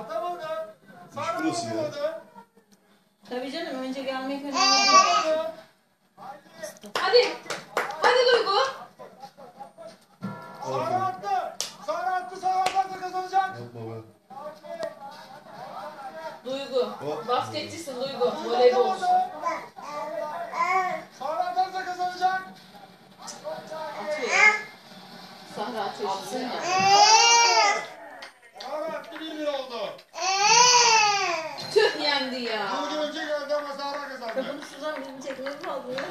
Atamadı. Sara Burası ya. atamadı. Tabii canım önce gelmek önemli. Atamadı. Hadi. Hadi Duygu. Sara attı. Sara attı. Sara atarsa kazanacak. Yapma be. Duygu. Hop. Basketçisin Duygu. Voleybolcusun. Sara atarsa kazanacak. Atıyor. Sahra atıyor. Atsın ya. Ya. Duygu önce geldi ama Sara kazandı. Bunu şuradan birini çekmemiz lazım. ya.